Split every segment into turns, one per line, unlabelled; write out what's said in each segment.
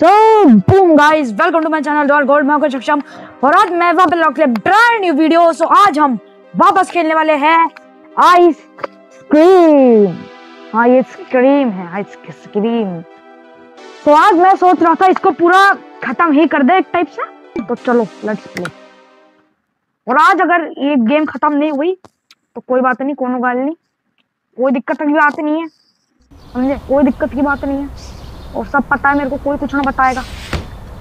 So boom guys welcome to my channel doll gold मैं कुछ सक्षम और आज मैं वापस लौट के ब्रांड न्यू वीडियो सो आज हम वापस खेलने वाले हैं आइस क्रीम हाँ ये स्क्रीम है आइस क्रीम तो आज मैं सोच रहा था इसको पूरा खत्म ही कर दे एक टाइप से तो चलो लेट्स प्ले और आज अगर ये गेम खत्म नहीं हुई तो कोई बात नहीं, कोनो गाल नहीं। कोई दिक्कत की बात नहीं है, समझे? कोई दिक्कत की बात नहीं है। और सब पता है मेरे को कोई कुछ ना बताएगा।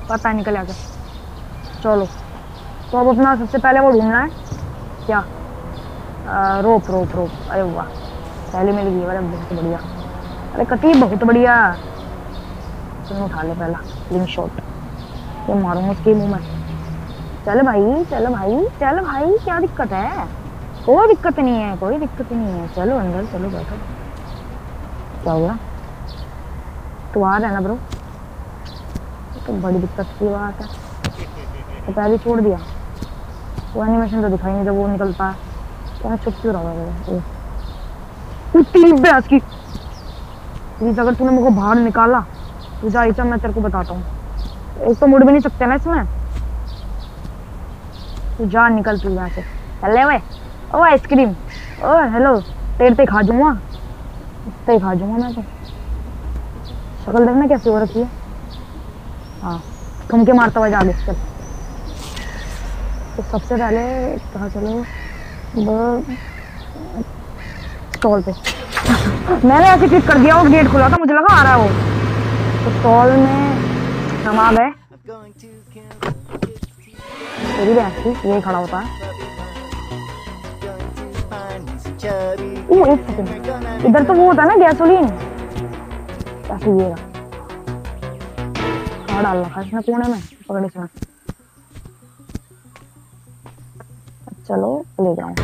पता है निकल आगे चलो। तो अब अपना सबसे पहले वो ढूंढना है। क्या? आ, रोप रोप रोप। अरे वाह। पहले मिल गई अरे बहुत बढ़िया। अरे कति बहुत बढ़िया। चलो उठा ले पहला। लिंक शॉट ये मारूँगा उसके मुँह में। चल भाई चल भाई चल भाई। क्या दिक्कत है? कोई दिक्कत नहीं है कोई दिक्कत नहीं है। चलो अंदर चलो बैठो। क्या हुआ? तो आ रहा है ना ब्रो तो बड़ी दिक्कत की बात है। तो पहले छोड़ दिया। वो एनिमेशन तो दिखाई नहीं, जब वो निकलता है। तो मैं चुप क्यों रहा है तेरी भैंस की प्लीज़ अगर तूने मुझे बाहर निकाला तो जा चल मैं तेरे को बताता हूँ। एक तो मुड़ भी नहीं सकते ना इसमें। तू जा, निकल तू यहाँ से। चले वे ओ, आइसक्रीम। ओ, हेलो। तेरे पे खा जाऊँगा। तेरे खा जाऊँगा मैं तो। शक्ल देखना कैसी हो रखी है? हाँ ठुमके मारता हुआ जा चल तो सबसे पहले कहा चलो? स्टॉल पे। मैंने ऐसे क्लिक कर दिया वो गेट खुला था मुझे लगा आ रहा है वो। तो स्टॉल में आ गए। तेरी भैंस यही खड़ा होता। है ओ एक सेकंड इधर तो वो होता है ना गैसोलीन कैसे ये रहा डाल रखा इसने कोने में पकड़ इसमें चलो ले जाऊँ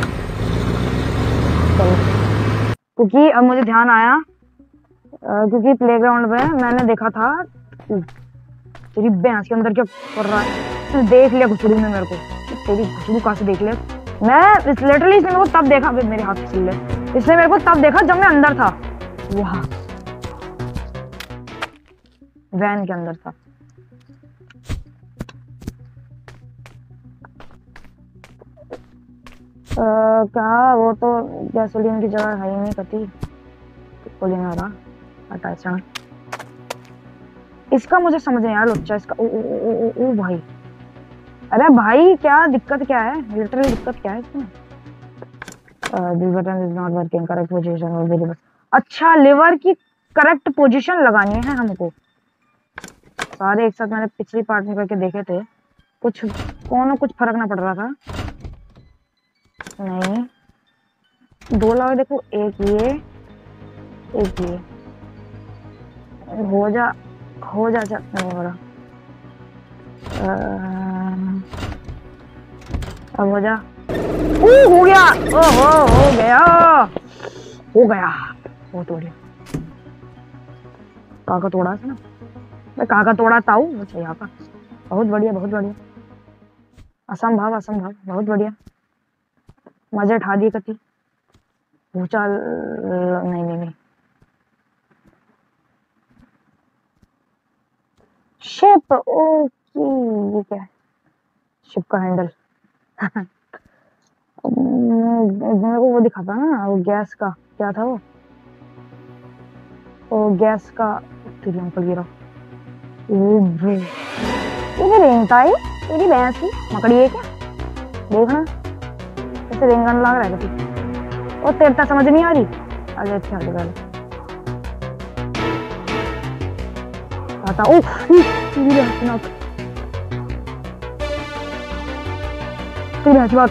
चलो क्योंकि अब मुझे ध्यान आया। क्योंकि प्लेग्राउंड पे मैंने देखा था। तेरी भैंस के अंदर क्या कर रहा है? इसने देख लिया घुसड़ू ने मेरे को। तेरी घुसड़ू कहाँ से देख लिया मैं लिटरली इसने मेरे को तब देखा मेरे हाथ फिसल ले। इसने मेरे को तब देखा जब मैं अंदर था। वहाँ। वैन के अंदर था। अ, क्या वो तो गैसोलीन की जगह है ही नहीं कती को लेना रहा अटैचमेंट इसका मुझे समझ नहीं आया लोचा इसका। ओ ओ ओ ओ ओ, भाई। अरे भाई क्या दिक्कत क्या है? लिटरली दिक्कत क्या है इसमें? This button is not working correct position अच्छा लिवर की करेक्ट पोजीशन लगानी है हमको। सारे एक साथ मैंने पिछली पार्ट में करके देखे थे। कुछ कौन कुछ फ़र्क ना पड़ रहा था? नहीं। दो लाओ, देखो, एक ये एक ये। हो जा हो जा जा नहीं हो अब हो जा। ओ, हो गया! ओहो हो गया। हो गया। बहुत बढ़िया काका तोड़ा था ना। मैं काका तोड़ा ताऊ? अच्छा यहाँ का। बहुत बढ़िया बहुत बढ़िया। असंभव असंभव, बहुत बढ़िया। मज़े उठा दिए कति। ऊँचा नहीं नहीं नहीं। शिप, ओके, ये क्या है? शिप का हैंडल। मेरे को वो दिखा था ना, वो गैस का। क्या था वो? वो गैस का, तेरी अंकल गिरा। ओ ब्रो ये रेंगता है तेरी भैंस की मकड़ी है क्या? देखना। ऐसे रेंगन लग रहा है कभी और तेरे तक समझ नहीं आ रही। अरे अच्छा हट गया आता ओ तेरी भैंस की नाक तेरी भैंस भाग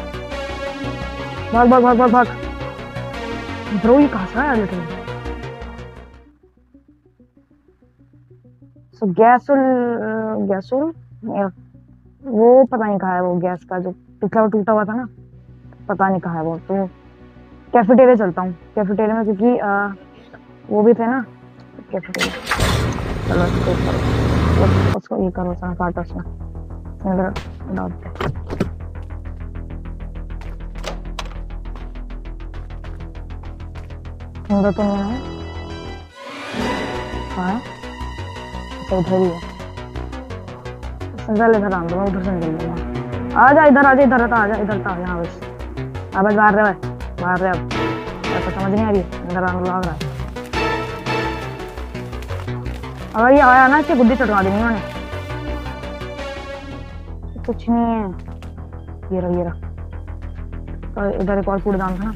भाग भाग भाग भाग। ब्रो ये कहाँ से आया लिटरली सो गैसुल गैसुल? वो पता नहीं कहा है वो गैस का जो पिछला वो टूटा हुआ था ना? पता नहीं कहा है वो। तो कैफेटेरिया चलता हूँ। कैफेटेरिया में क्योंकि आ, वो भी थे ना? कैफेटेरिया। चलो करो। उसको- ये करो उसमें काटो उसमें डाल दे। तो नहीं है। हाँ? अच्छा इधर ही है। इधर इधर आ मैं उधर से निकल लूँगा आ जा इधर, आ जा इधर, आ जा इधर आ जा बस। हाँ बस बाहर रहे बाहर रहे अब। ऐसा समझ नहीं आ रही, अंदर आने लग रहा है। अगर ये आया ना, इसकी गुद्दी चटका देनी उन्होंने। कुछ नहीं है। ये रहा, ये और इधर एक और कूड़ेदान था ना।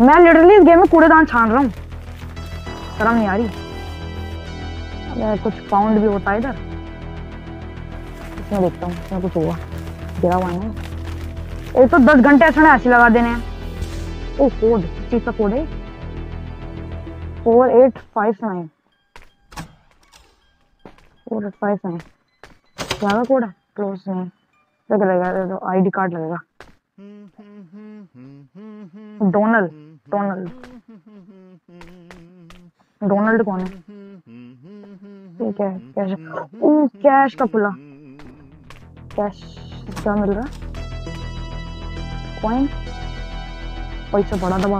मैं लिटरली इस गेम में कूड़ेदान छान रहा हूँ। शर्म नहीं आ रही। अबे कुछ पाउंड भी होता है इधर। इसमें देखता हूँ इसमें कुछ हुआ। गिरा हुआ है एक तो दस घंटे ऐसा ऐसे लगा देने हैं। ओ कोड चीज़ का कोड है। Four eight five nine four eight five nine क्या कोड है क्लोज नहीं लग लगेगा तो आईडी कार्ड लगेगा। डोनल्ड डोनल्ड डोनल्ड कौन है? ठीक है कैश ओ कैश का खुला। कैश क्या मिल रहा कॉइन पैसा बड़ा दबा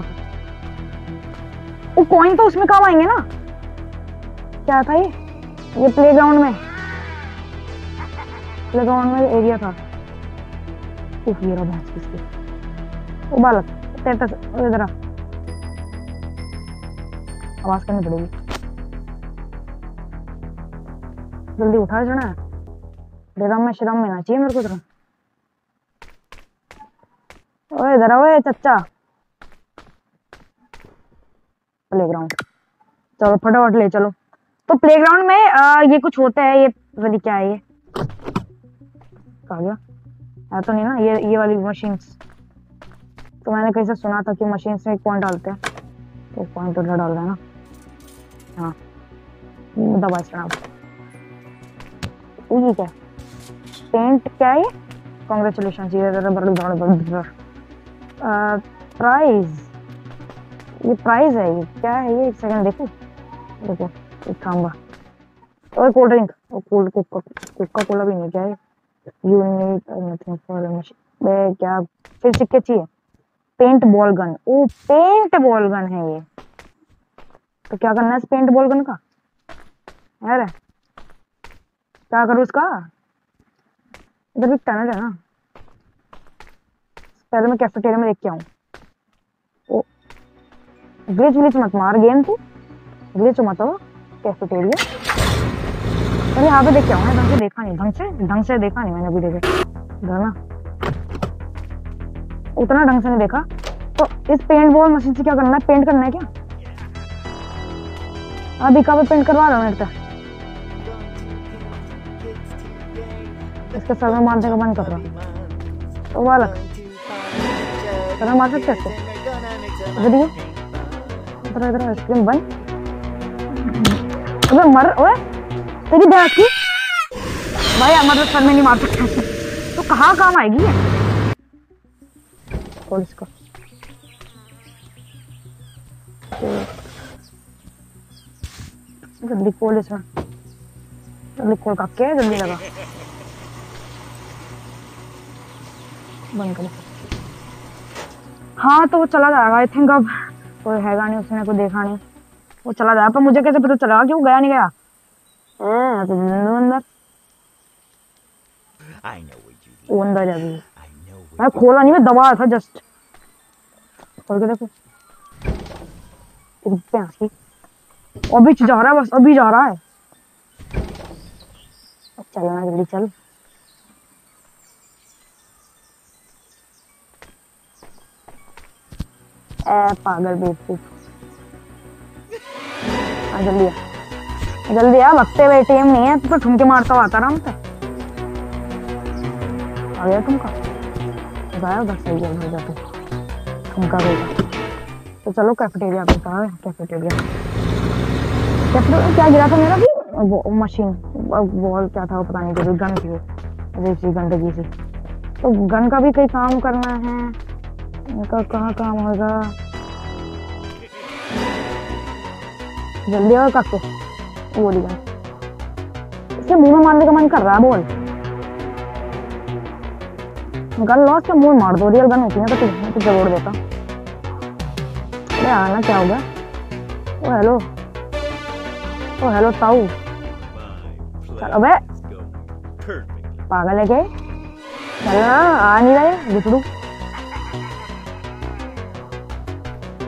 वो कॉइन तो उसमें काम आएँगे ना? क्या था ये? ये प्लेग्राउंड में। प्लेग्राउंड में एरिया था। उफ ये रहा भैंस किसकी? ओ बालक, तेरे इधर आ। आवाज़ करनी पड़ेगी। जल्दी उठा जाना। डेरा में शर्म में ना चाहिए मेरे को तरह ओए इधर ओए चच्चा। प्लेग्राउंड चलो फटाफट ले चलो। तो प्लेग्राउंड में आ, ये कुछ होता है ये नहीं क्या है ये। कहा गया? है तो नहीं ना ये ये वाली मशीन्स तो मैंने कहीं से सुना था कि मशीन में एक पॉइंट डालते हैं। तो पॉइंट उधर डाल रहा है ना। हाँ। दबा इसका ये क्या पेंट क्या है? कॉन्ग्रेचुलेशन प्राइज ये प्राइस है, ये क्या है ये? एक सेकंड देखो। देखो, एक थांबा और कोल्ड ड्रिंक और कोल्ड कोका कोला भी नहीं, क्या है? यू नथिंग फॉर क्या? फिर सिक्के चाहिए? पेंट बॉल गन ओ पेंट बॉल गन है ये। तो क्या करना है इस पेंट बॉल गन का? यार क्या करूँ इसका? इधर भी टनल है ना। पहले मैं कैफेटेरिया में देख के आऊँ ग्लिच व्लिच मत मार, गेम तू ग्लिच मत हो कैफेटेरिया अरे यहाँ पे देख के आऊँ ढंग से देखा नहीं। ढंग से ढंग से देखा नहीं मैंने वीडियो पे ना। उतना ढंग से नहीं देखा। तो इस पेंट बॉल मशीन से क्या करना है? पेंट करना है क्या? अभी कब पेंट करवा रहा मेरे इसके सर में मारने का मन कर रहा तो वो अलग सर मार सकते इसको? वीडियो इधर इधर, आइसक्रीम बन। अबे मर, ओए, तेरी भैंस की। भाई मतलब सर में नहीं मार सकते। तो कहाँ काम आएगी ये? खोल इसको। जल्दी खोल इसमें जल्दी खोल का क्या जल्दी लगा। बंद कर। हाँ तो वो चला जाएगा आई थिंक अब कोई हैगा नहीं उसने कोई देखा नहीं। वो चला जाएगा पर मुझे कैसे पता चला कि वो गया नहीं गया? तो अंदर। वो अंदर अभी। मैं खोला नहीं मैं दबाया था जस्ट खोल के देखो। की अभी जा रहा है बस, अभी जा रहा है। चलना जल्दी चल। ए, पागल बेवकूफ़। जल्दी आ। जल्दी आ वक्त पे एटीएम नहीं है तो ठुमके मारता हुआ आता आराम से आ गया तुमका गाया बस सही है भाई जाते ठुमका देगा तो चलो कैफेटेरिया पे कहा है? कैफेटेरिया कैफेटेरिया क्या गिरा था मेरा भी? वो मशीन बॉल क्या था वो पता नहीं गन थी वो गंदगी सी। तो गन का भी कई काम करना है। इनका कहाँ काम होगा? जल्दी और काको, वो दिया इसके मुँह में मारने का मन कर रहा है, बोल। गन लॉस के मुँह मार दो रियल गन होती है तो मैं तो ज़रूर देता। अरे आना, क्या होगा ओ हेलो ओ हेलो ताऊ चल अबे पागल है क्या चल ना आ नहीं रहे गुटड़ू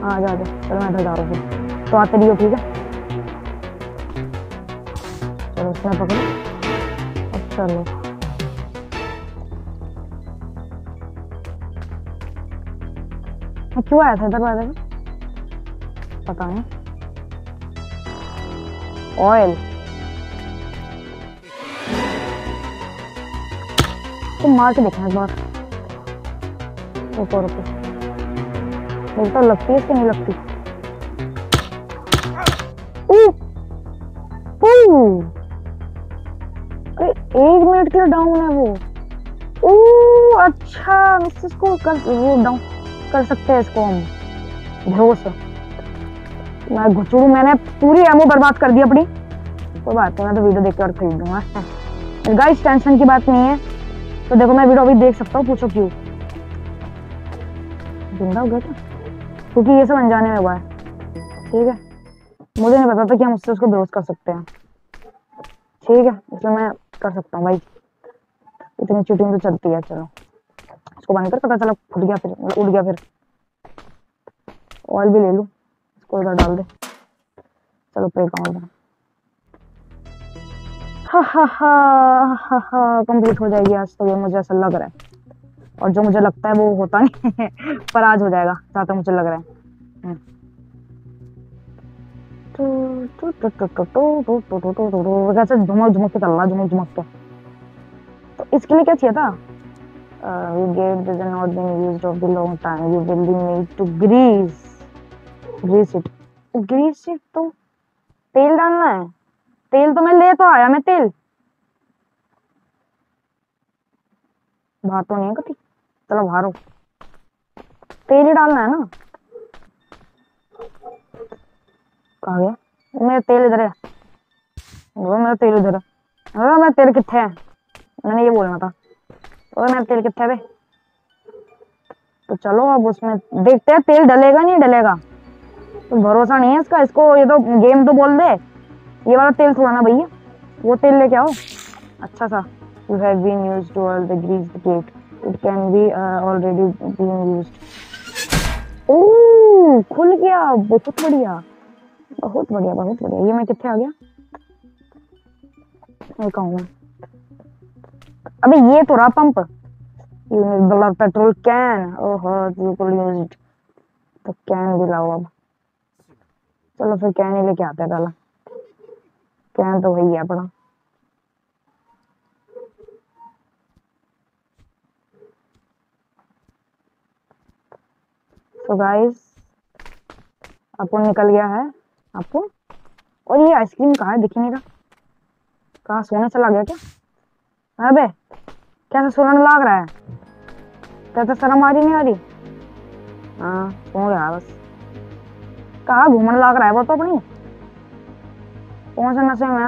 आ जा जा चलो मैं इधर जा रहा हूँ तो आते रहियो ठीक है चलो उसने पकड़ो चलो मैं क्यों आया था में पता नहीं ऑयल तुम मार के देखना एक बार। ऊपर ऊपर मुझे तो लगती है इसकी नहीं लगती! अरे एक मिनट के लिए डाउन है वो। ओ अच्छा मिसेस को कर वो डाउन कर सकते हैं इसको हम। बेहोश मैं घुचड़ू मैंने पूरी एमओ बर्बाद कर दी अपनी। कोई बात नहीं, मैं तो वीडियो देख के और खरीद दूँगा गाइस टेंशन की बात नहीं है। तो देखो, मैं वीडियो अभी देख सकता हूँ, पूछो क्यों? ज़िंदा हो गया क्या? क्योंकि ये सब अनजाने में हुआ है। ठीक है। मुझे नहीं पता था कि हम उससे उसको बेहोश कर सकते हैं। ठीक है, इसलिए मैं कर सकता हूँ, भाई। इतनी चीटिंग तो चलती है, चलो। इसको बंद कर, पता चला, फुट गया फिर, उड़ गया फिर। ऑयल भी ले लूँ। तो इधर डाल दे चलो पे करो इधर हा कंप्लीट हो जाएगी आज तो ये मुझे ऐसा लग रहा है और जो मुझे लगता है वो होता नहीं है पर आज हो जाएगा जहाँ तक मुझे लग रहा है कैसे झुमक झुमक के चल रहा झुमक झुमक के तो इसके लिए क्या चाहिए था uh, you gave this not been used of the long time you will be made to grease grease it तो तेल डालना है। तेल तो मैं ले तो आया मैं तेल। बाहर तो नहीं कभी। चलो बाहर तेल ही डालना है ना। कहा गया। मेरा तेल इधर है। वो मेरा तेल इधर है। अरे मेरा तेल कितने है? मैंने ये बोलना था। और मेरा तेल कितने है बे? तो चलो अब उसमें देखते हैं तेल डलेगा नहीं डलेगा। तो भरोसा नहीं है इसका, इसको ये तो गेम तो बोल दे। ये वाला तेल थोड़ा ना भैया, वो तेल लेके आओ। अच्छा सा। You have been used to all the grease get it can be already been used oh खुल गया। बहुत बढ़िया। बहुत बढ़िया बहुत बढ़िया। ये मैं कितने आ गया? ये कहूँ अबे ये तो रहा pump you need blood petrol can ओहो यू कुड यूज़ इट तो कैन भी लाओ अब। चलो फिर कहने लेके आते हैं पहला? कैन तो वही है अपना। तो गाइस अपन निकल गया है। आपको? और ये आइसक्रीम कहाँ है दिख नहीं रहा कहाँ सोने चला गया क्या? अबे, कैसे सोना लाग रहा है? क्या तो शर्म आ रही नहीं आ रही? हाँ सो गया बस। कहाँ घूमने लग रहा है वो तो अपनी? कौन से नशे में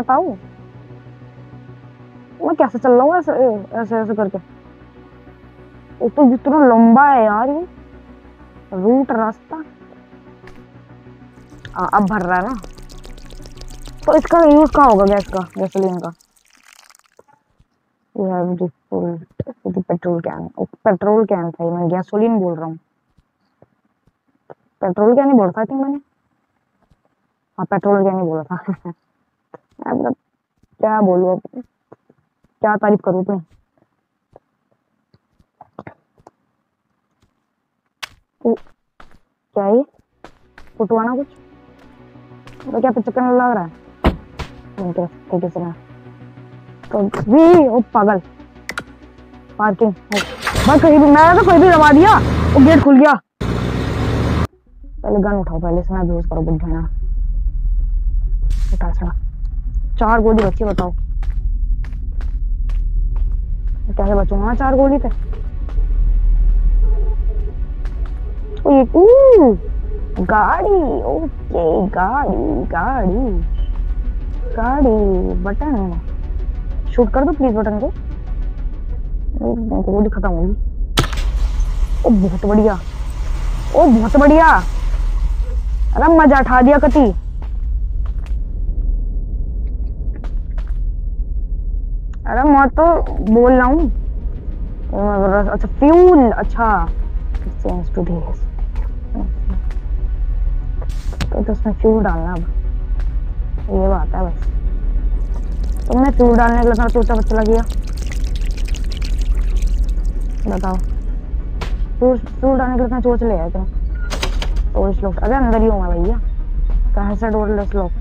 वो मैं कैसे चल रहा हूँ ऐसे ऐसे करके? ये तो जितना लंबा है यार ये। रूट रास्ता। आ, अब भर रहा है ना? तो इसका यूज़ कहाँ होगा गैस का? गैसोलीन का? full with the petrol can petrol can था मैं गैसोलीन बोल रहा हूँ। पेट्रोल कैन ही बोल रहा था मैंने। हाँ पेट्रोल कैन ही बोला था मतलब क्या बोलूँ क्या तारीफ़ करूँ अपनी क्या ये फुटवाना कुछ तो क्या पिचकन लग रहा है नहीं कर सकते किसी तो भी ओ पागल पार्किंग बस कहीं भी मैं तो कोई भी दबा दिया वो गेट खुल गया पहले गन उठाओ पहले से मैं बेहोश करो बुढ़ चढ़ा चार गोली बची, बताओ। कैसे बचूँगा मैं चार गोली पे गाड़ी, ओके, गाड़ी गाड़ी। गाड़ी, बटन शूट कर दो प्लीज़ बटन को। गोली खत्म होगी। ओ, बहुत बढ़िया। ओ, बहुत बढ़िया। अरे, मज़ा उठा दिया कति। अरे मैं तो बोल रहा हूँ। अच्छा फ्यूल अच्छा। चेंज टू दिस तो, तो उसमें फ्यूल डालना अब। ये बात है बस। तुमने फ्यूल डालने के लिए सोचा बच्चा लगिया बताओ। फ्यूल डालने के लिए सोच ले आए तुम तो इस लोग। अरे अंदर ही हूँ मैं भैया। कहाँ से डोर लेस लोग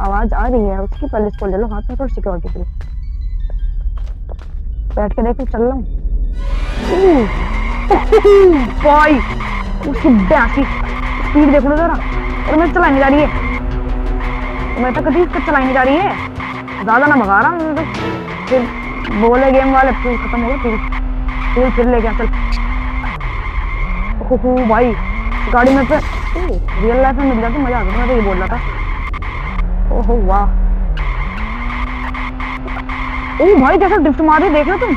आवाज़ आ रही है उसकी पहले इसको ले लो, हाथ में थोड़ी सिक्योरिटी के लिए बैठ के देखो, चल रहा हूँ। उसकी ब्यासी स्पीड देख लो जरा, और मैं चलाई नहीं जा रही है। मैं तो कभी इसको चलाई नहीं जा रही है। ज़्यादा ना भगा रहा हूँ तो फिर बोले गेम वाले फिर खत्म हो गया, फिर फिर फिर ले गया चल। भाई, गाड़ी में रियल लाइफ में मिल जाती, मज़ा आ गया, मैं तो ये बोल रहा था। ओहो, वाह। ओ, भाई कैसा ड्रिफ्ट मार रही देख रहे तुम?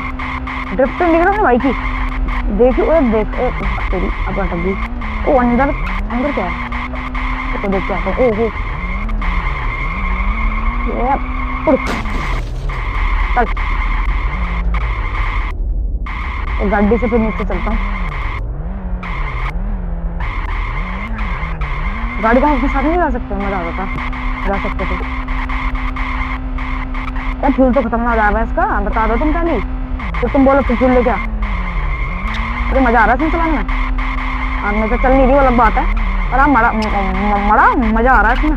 ड्रिफ्ट दिख रहा है भाई की। देखो, ओ देख, ओ, तेरी अब अटक गई। ओ, अंदर अंदर क्या है? तो देख क्या है। ओहो। ये उड़। चल। गाड़ी से फिर नीचे चलता हूँ। गाड़ी को अपने साथ नहीं जा सकते मज़ा आ जाता जा सकते थे। क्या फ्यूल तो खत्म ना जा रहा है इसका बता दो तुम पहले तो तुम बोलो फिर फ्यूल ले क्या अरे मज़ा आ रहा है चलाने में? हाँ मैं तो चल नहीं रही वो अलग बात है। और आप मड़ा मड़ा मज़ा आ रहा है इसमें।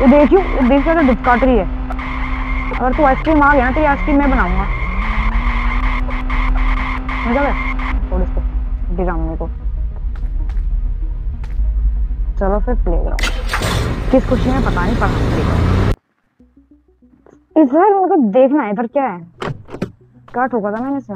वो देखियो देख के डिप काट रही है। अगर तू आइसक्रीम आ गया ना तो ये आइसक्रीम मैं बनाऊँगा। मज़ा है छोड़ को। चलो फिर प्ले ग्राउंड किस खुशी में पता नहीं पड़ा इस बार मुझको देखना है, पर क्या है? क्या ठोका था मैंने इसे।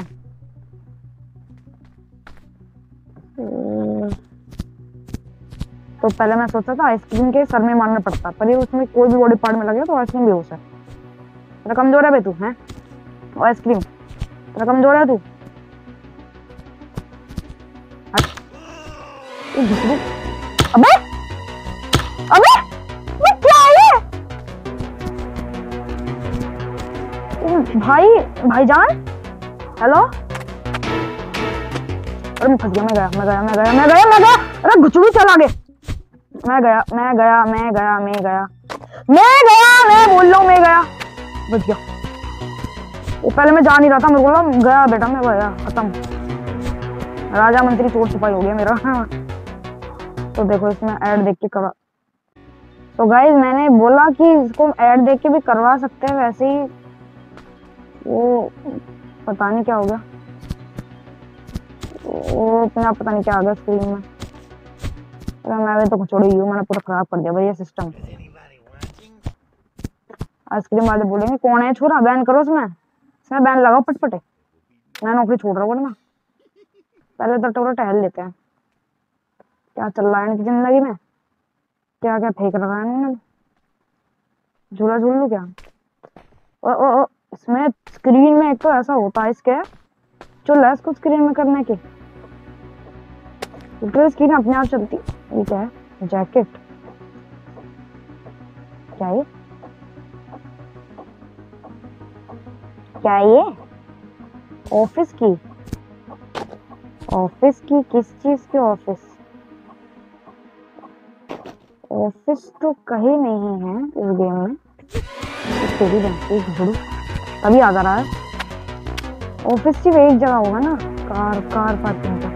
तो पहले मैं सोचा था, आइसक्रीम के सर में मारना पड़ता, पर ये उसमें कोई भी बॉडी पार्ट में लगे तो आइसक्रीम भी हो है। तेरा कमज़ोर है तू, है? आइसक्रीम। तेरा कमज़ोर है तू? अबे! अबे! भाई, भाईजान? हेलो अरे मैं फंस गया, मैं गया मैं गया मैं गया मैं गया मैं गया। अरे घुचड़ू चला गए मैं गया मैं गया मैं गया मैं गया। मैं गया, मैं बोल रहा हूँ, मैं गया। बच गया। वो पहले मैं जा नहीं रहा था मेरे को गया बेटा, मैं गया, खत्म। राजा मंत्री चोर सिपाही हो गया मेरा। तो देखो, इसमें ऐड देख के करा। तो गाइज़ मैंने बोला कि इसको ऐड देख के भी करवा सकते हैं, वैसे ही वो पता नहीं क्या हो गया। वो अपना पता नहीं क्या आ गया स्क्रीन में। अरे मैं तो कुछ ही हूँ मैंने पूरा खराब कर दिया भाई ये सिस्टम आइसक्रीम वाले बोलेंगे कौन है छोरा? बैन करो उसमें इसमें बैन लगाओ पटपटे मैं नौकरी छोड़ रहा हूँ ना पहले तो टोरा टहल लेते हैं। क्या चल रहा है इनकी ज़िंदगी में? क्या क्या फेंक रहा है झूला झूल लू क्या? ओ, ओ, ओ, इसमें स्क्रीन में एक तो ऐसा होता है इसके, जो लेस को स्क्रीन में करने के। तो स्क्रीन अपने आप चलती ये क्या है जैकेट क्या ये? क्या ये? ऑफ़िस की। ऑफ़िस की किस चीज़ की ऑफ़िस ऑफ़िस तो कहीं नहीं है इस गेम में। तेरी बनती घुड़ू तभी आ रहा है। ऑफ़िस सिर्फ़ एक जगह होगा ना। कार कार पार्किंग का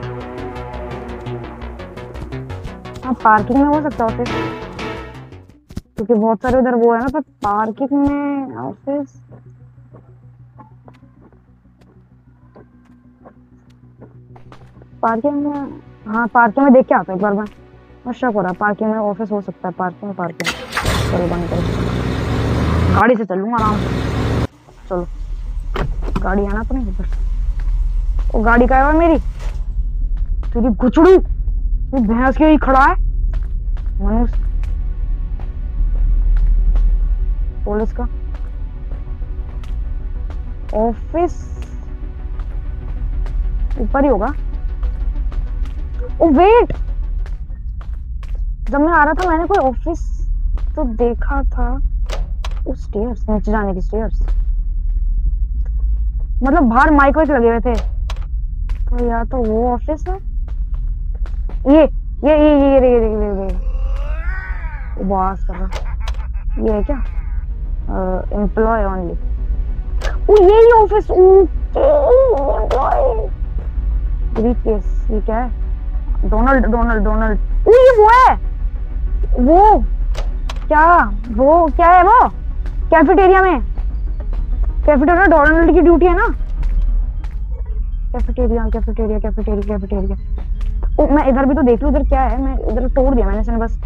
हाँ पार्किंग में हो सकता ऑफ़िस क्योंकि बहुत सारे उधर वो है ना, पर पार्किंग में ऑफ़िस पार्किंग में हाँ पार्किंग में देख के आता एक बार मैं। और शक हो रहा है। पार्किंग में ऑफ़िस हो सकता है। पार्किंग में पार्किंग चलो बंद करो। गाड़ी से चलूँगा आराम से। चलो। गाड़ी आना तो नहीं इधर वो गाड़ी का है मेरी? तेरी गुचड़ू? भैंस के ही खड़ा है? मनुष्य। पुलिस का? ऑफ़िस? ऊपर ही होगा। Oh, wait! जब मैं आ रहा था, मैंने कोई ऑफ़िस तो देखा था। उस स्टेयर्स नीचे जाने की स्टेयर्स मतलब बाहर माइक वाइक लगे हुए थे। तो या तो वो ऑफ़िस है। ये ये ये ये ये ये ये ये। कर रहा ये क्या? एम्प्लॉय ओनली ओ, ये ही office oh employ briefcase ये क्या है? डोनाल्ड डोनाल्ड डोनाल्ड ओ, ये वो है। वो। क्या? वो, क्या है वो? कैफेटेरिया में। कैफेटेरिया डोनाल्ड की ड्यूटी है ना। Cafeteria cafeteria cafeteria cafeteria. ओ, मैं इधर भी तो देख लूँ उधर क्या है? मैं इधर तोड़ दिया मैंने इसने बस।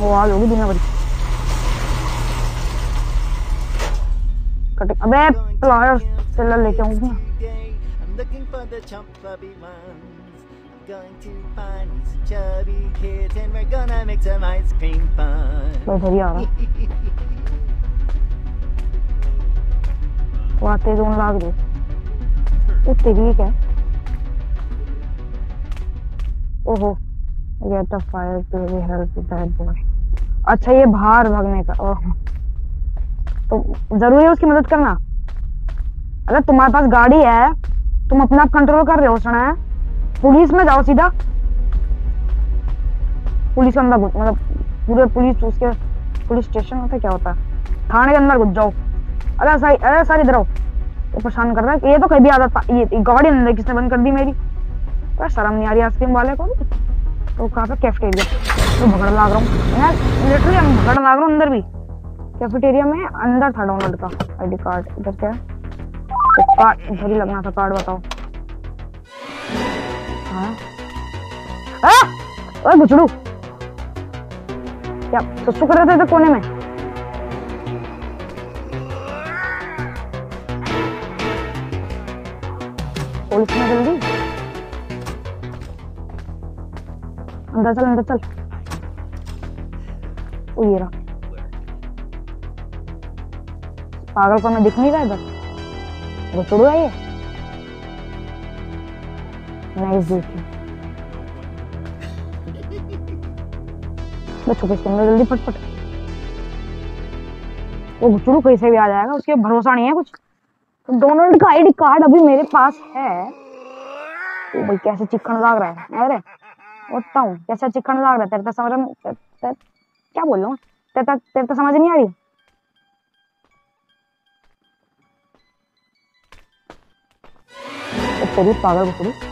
वो आग होगी दुनिया भरी अबे प्लायर्स टिलर लेके आऊँगी।
Going to find me some chubby kids, and we're gonna make some ice cream fun.
मैं इधर ही आ रहा वो आते जोन लाग दे तेरी क्या है? ओहो get the fire to be help that boy अच्छा ये बाहर भागने का ओह तो ज़रूरी है उसकी मदद करना अगर तुम्हारे पास गाड़ी है तुम अपने आप कंट्रोल कर रहे हो सुना है पुलिस में जाओ सीधा। पुलिस के अंदर मतलब पूरे पुलिस उसके पुलिस स्टेशन होता है क्या होता? है थाने के अंदर घुस जाओ। अरे सारी अरे सारी इधर आओ। ये परेशान कर रहा है ये तो कभी आदत था ये गाड़ी अंदर किसने बंद कर दी मेरी? पर शर्म नहीं आ रही आइसक्रीम वाले को। तो कहाँ पे कैफेटेरिया तो भगड़ लाग रहा हूँ। मैं लिटरली हम भगड़ लाग रहा हूँ अंदर भी। कैफेटेरिया में अंदर था डाउनलोड का आईडी कार्ड इधर क्या है? तो कार्ड इधर ही लगना था कार्ड बताओ। हाँ। आ! क्या, सुसु कर रहे थे कोने में? पुलिस में जल्दी? अंदर चल अंदर चल। ये रहा। पागल को मैं दिख नहीं रहा इधर। वो चुड़ू है? ये छुपे इसके अंदर जल्दी वो गुचड़ू कैसे भी आ जाएगा उसके भरोसा नहीं है कुछ तो डोनाल्ड का आईडी कार्ड अभी मेरे पास है ओ भाई कैसे चिकन लाग रहा है अरे उठता हूँ कैसा चिकन लाग रहा है तेरे तो समझ में- ते- ते- क्या बोल रहा हूँ तेरे तो- तेरे तो समझ नहीं आ रही तेरी पागल गुचड़ी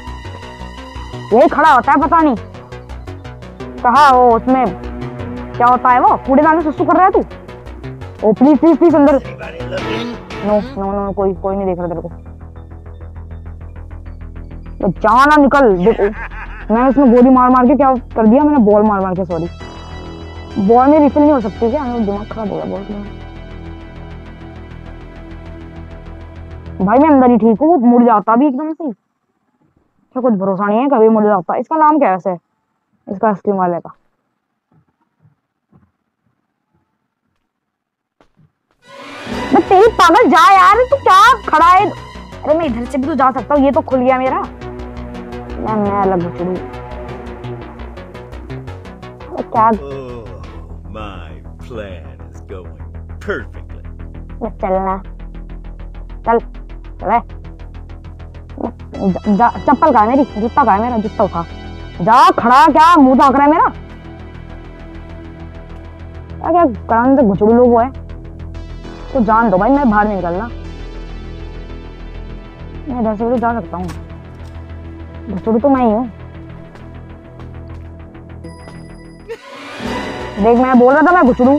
यही खड़ा होता है, पता नहीं। कहा वो उसमें क्या होता है वो? कूड़ेदान में सुसु कर रहा है तू? ओ प्लीज़ प्लीज़ प्लीज़ अंदर। नो नो नो कोई कोई नहीं देख रहा तेरे को। तो जाना निकल, देखो। मैंने उसमें गोली मार मार के क्या कर दिया? मैंने बॉल मार मार के सॉरी बॉल में रिफिल नहीं हो सकती क्या? दिमाग खराब हो गया बहुत मेरा। भाई, मैं अंदर ही ठीक हूँ मुड़ जाता भी एकदम से। क्या कुछ भरोसा नहीं है कभी मुड़ जाता इसका नाम क्या है वैसे? इसका आइसक्रीम वाले का। मैं तेरी पागल जा यार तू क्या खड़ा है? अरे मैं इधर से भी तो जा सकता हूँ ये तो खुल गया मेरा। मैं मैं अलग घुसड़ू क्या
Oh, my plan is going perfectly.
मैं चलना। चल चले। चप्पल का है मेरी जूता का है मेरा जूता उठा जा खड़ा क्या, मुँह ताक रहा है मेरा। क्या क्या से घुसड़ू लोग है। तो जान दो भाई, मैं बाहर नहीं निकलना। मैं इधर से भी तो जा सकता हूँ। घुसड़ू तो मैं ही हूँ। देख, मैं बोल रहा था मैं घुसड़ू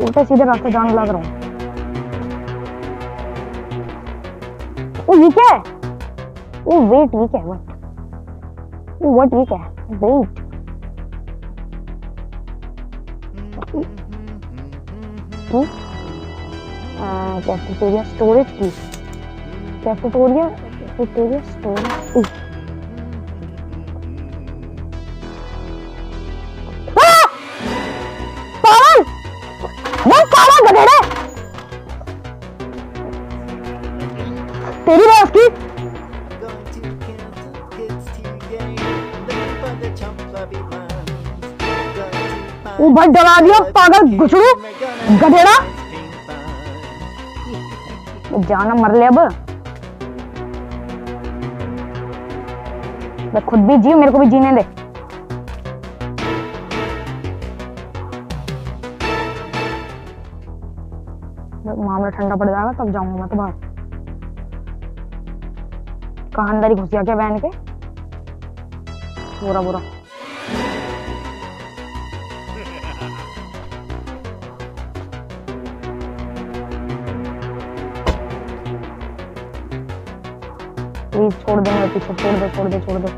उल्टे सीधे रास्ते जाने लग रहा हूँ। वीक है? ओ वेट वीक है व्हाट ओ व्हाट है? वेट कैफेटेरिया स्टोरेज की। कैफेटेरिया कैफेटेरिया स्टोरेज वो डरा दिया, पागल घुसड़ू, गधेड़ा। जाना मर ले अब। मैं खुद भी जी मेरे को भी जीने दे। मामला ठंडा पड़ जाएगा, तब जाऊँगा मैं तो बाहर। कहा अंदर ही घुस गया क्या बहन के? बुरा बुरा। प्लीज़ छोड़ दे मेरे पीछे, छोड़ दे छोड़ दे छोड़ दे।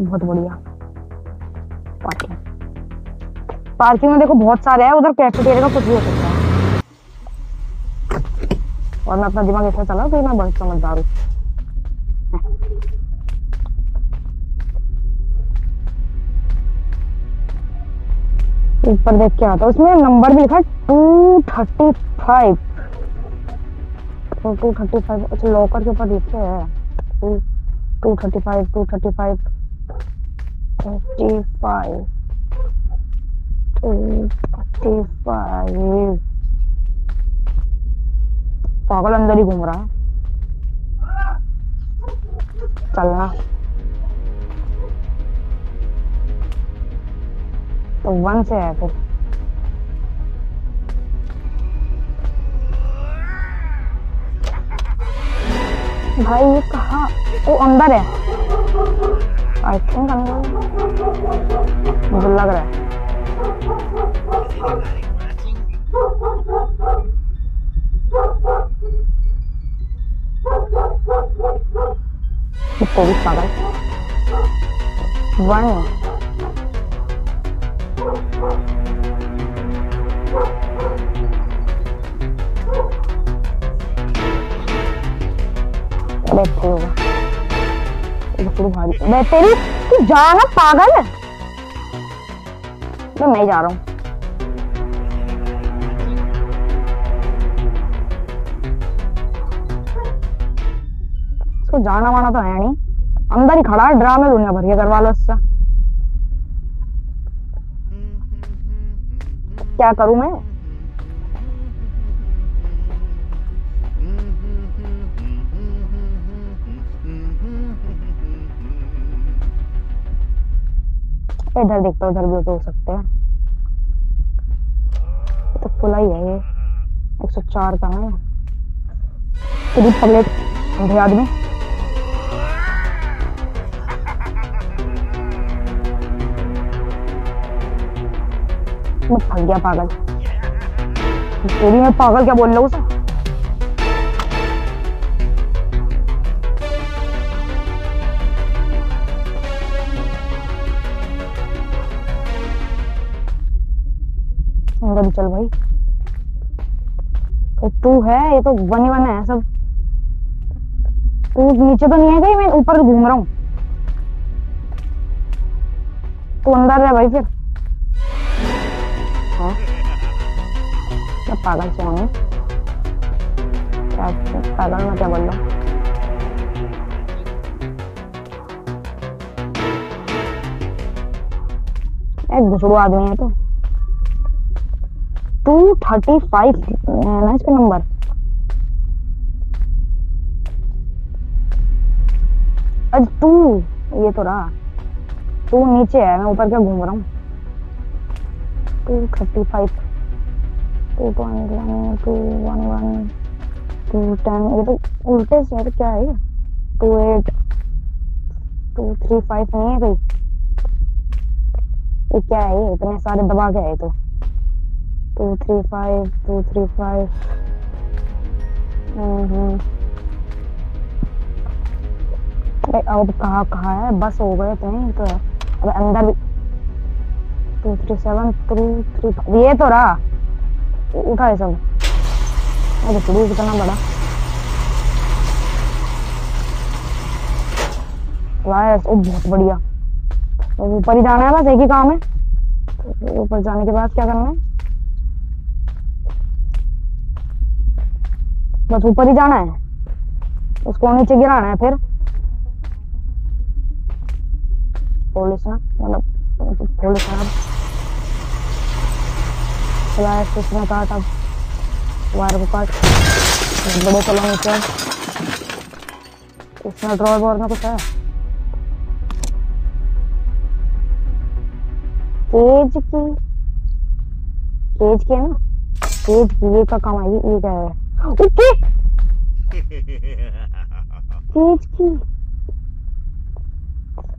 बहुत बढ़िया। पार्किंग पार्किंग में देखो बहुत सारे है, उधर कैफेटेरिया का कुछ भी हो सकता है। और मैं अपना दिमाग ऐसा चला तो मैं बहुत समझदार हूँ। ऊपर देख के आता उसमें नंबर भी लिखा two thirty five two thirty five अच्छा लॉकर के ऊपर लिखे है। Two thirty five two thirty five thirty five two thirty five पागल अंदर ही घूम रहा है। चलना। तो वन से है फिर। भाई, ये कहाँ? वो अंदर है। आई थिंक अंदर मुझे लग रहा है। इसको भी पागल वन बैठे मैं तेरी तू जा ना, पागल है। मैं नहीं जा रहा हूँ। इसको जाना वाना तो है नहीं। अंदर ही खड़ा है, ड्रामे दुनिया भर के करवा लो इससे क्या करूँ मैं? इधर देखता उधर भी तो हो सकते हैं। तो खुला ही है ये। एक सौ चार का है। प्लेट अंधे आदमी। मैं गया, पागल। तेरी मैं पागल क्या बोल रहा हूँ उसे अंदर ही चल भाई। तू है, ये तो वन ही वन है सब। तू नीचे तो नहीं है कहीं, मैं ऊपर घूम रहा हूँ। तू अंदर है भाई फिर। हाँ। पागल से हूँ? पागल में क्या बोल रहा हूँ? घुसड़ू आदमी है तो। टू थर्टी फाइव ना नंबर अरे टू ये तो रहा। टू नीचे है, मैं ऊपर क्या घूम रहा हूँ? Two thirty five two point one two one one two ten ये तो उल्टे से तो क्या है? Two eight two three five नहीं है कहीं ये क्या है? इतने सारे दबा के ये तो। Two three five two three five अरे, अब कहाँ कहाँ है? बस हो गए तो नहीं तो अब अंदर भी two three seven two three ये तो रहा। उठा है सब। अरे, शुरू कितना बड़ा। वायर्स, ओ, बहुत बढ़िया। तो ऊपर ही जाना है बस, एक ही काम है। तो ऊपर जाने के बाद क्या करना है? बस ऊपर ही जाना है। उसको नीचे गिराना है फिर। पुलिस मतलब पुलिस ना। चला इसमें काट अब वायर को काट। बड़े ड्रॉर वॉर में कुछ है। केज की केज की ना? केज की ये का काम आएगी ये क्या है? ओके केज की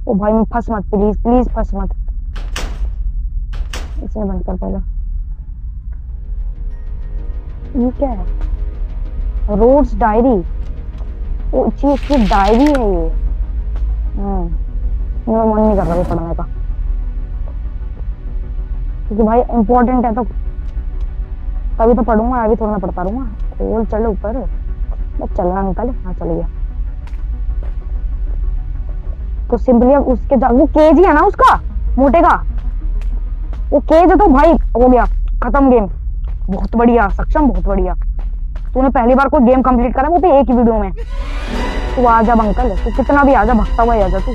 ओ भाई मैं फंस मत प्लीज़ प्लीज़ फंस मत। इसे बंद कर पहले। ये क्या है? Roads diary. ओ अच्छी इसकी डायरी है ये। हम्म। मेरा मन नहीं कर रहा ये पढ़ने का। क्योंकि भाई इम्पोर्टेंट है तो तभी तो पढ़ूँगा अभी थोड़ा ना पढ़ता रहूँगा। खोल चल ऊपर। बस चलना निकल हाँ चल गया। तो सिंपली अब उसके वो केज ही है ना उसका? मोटे का? वो केज है तो भाई, हो गया। खत्म गेम बहुत बढ़िया। सक्षम, बहुत बढ़िया। तूने पहली बार कोई गेम कंप्लीट करा वो भी एक ही वीडियो में। तू आ जा अंकल। तू कितना भी आ जा, भगता हुआ आ जा तू।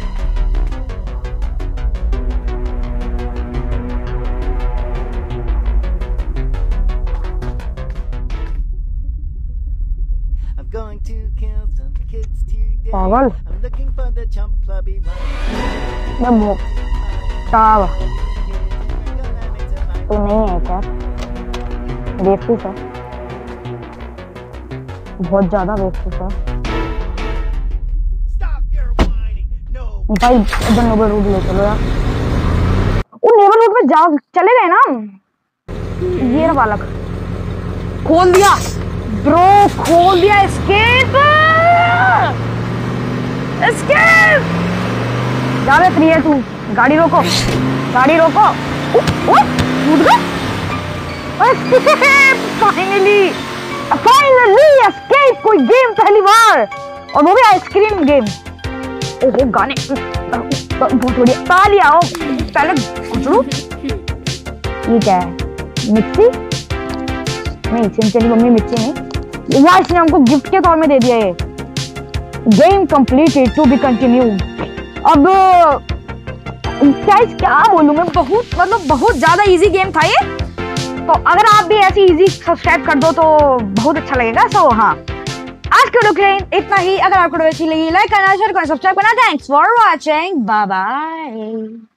पागल।
I'm looking for the chump clubby one.
मैं मोटा तो नहीं है क्या? बेवकूफ़ है। बहुत ज़्यादा बेवकूफ़ है.
No.
भाई इधर नोबल रोड ले चलो यार। वो नेबल रोड पे जा चले गए ना ये रहा बालक खोल दिया। ब्रो खोल दिया। एस्केप एस्केप जा रहे थ्री गाड़ी रोको। गाड़ी रोको। कूद गए। फाइनली फाइनली एस्केप कोई गेम पहली बार। और वो भी आइसक्रीम गेम ओहो, गाने। बहुत बढ़िया। तालियाँ आओ। पहले गुजरू। ये क्या है? मिक्सी? नहीं चिंचन मम्मी मिक्सी नहीं। वाह इसने हमको गिफ्ट के तौर में दे दिया ये। Game completed to be continued अब क्या बोलूँ मैं? बहुत मतलब बहुत ज़्यादा इजी गेम था ये। तो अगर आप भी ऐसी इजी सब्सक्राइब कर दो तो बहुत अच्छा लगेगा। सो हाँ। आज के के इतना ही। अगर आपको अच्छी लगी लाइक करना शेयर करना सब्सक्राइब करना। Thanks for watching bye bye